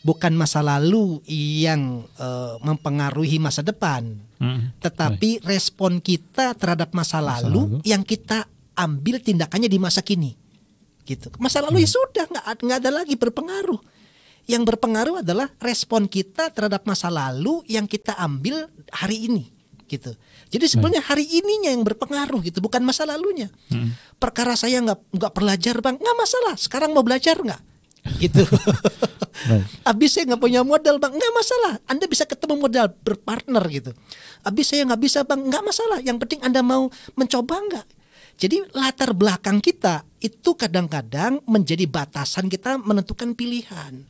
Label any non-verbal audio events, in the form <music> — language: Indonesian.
bukan masa lalu yang uh, mempengaruhi masa depan, hmm. tetapi Baik. respon kita terhadap masa, masa lalu, lalu yang kita ambil tindakannya di masa kini. Gitu. Masa lalu hmm. ya sudah nggak nggak ada lagi berpengaruh. Yang berpengaruh adalah respon kita terhadap masa lalu yang kita ambil hari ini, gitu. Jadi sebenarnya hari ininya yang berpengaruh gitu, bukan masa lalunya. Hmm. Perkara saya nggak nggak belajar bang, nggak masalah. Sekarang mau belajar nggak? gitu. <laughs> Abis saya nggak punya modal bang, nggak masalah. Anda bisa ketemu modal berpartner gitu. Abis saya nggak bisa bang, nggak masalah. Yang penting Anda mau mencoba nggak? Jadi latar belakang kita itu kadang-kadang menjadi batasan kita menentukan pilihan.